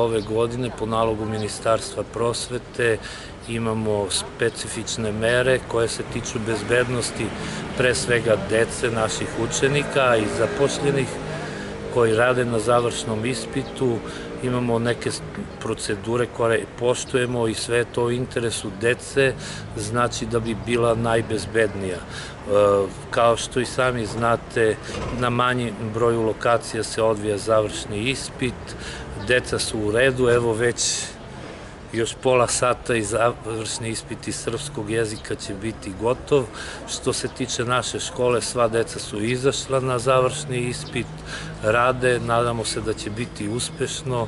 Ove godine po nalogu Ministarstva prosvete imamo specifične mere koje se tiču bezbednosti pre svega dece naših učenika i zapošljenih koji rade na završnom ispitu. Imamo neke procedure koje poštujemo i sve to u interesu dece, znači da bi bila najbezbednija. E, kao što i sami znate, na manji broju lokacija se odvija završni ispit, deca su u redu, evo već još pola sata i završni ispit iz srpskog jezika će biti gotov. Što se tiče naše škole, sva deca su izašla na završni ispit, rade, nadamo se da će biti uspešno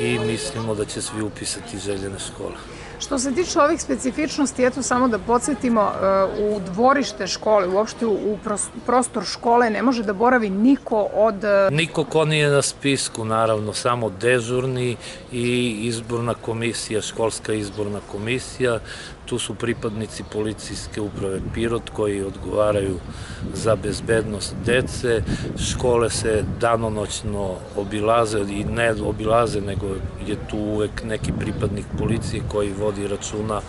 i mislimo da će svi upisati željene škole. Što se tiče ovih specifičnosti, eto samo da podsjetimo, e, u dvorište škole, uopšte u prostor škole ne može da boravi niko od... E, niko ko nije na spisku, naravno, samo dežurni i izborna komisija, školska izborna komisija. Tu su pripadnici policijske uprave Pirot koji odgovaraju za bezbednost dece. Škole se danonoćno obilaze i ne obilaze, nego je tu uvek neki pripadnik policije koji vodi računa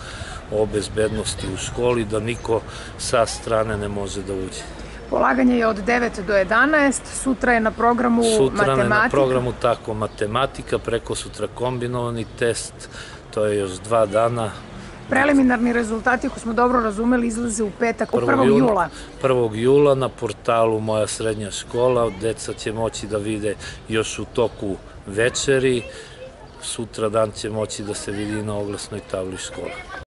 o bezbednosti u školi, da niko sa strane ne može da uđe. Polaganje je od 9 do 11, sutra je na programu sutra matematika. Sutra je na programu tako matematika, preko sutra kombinovani test, to je još dva dana, Preliminarni rezultati, ako smo dobro razumeli, izlaze u petak, 1. jula. 1. jula na portalu Moja srednja škola. Deca će moći da vide još u toku večeri. Sutra dan će moći da se vidi na oglasnoj tabli škola.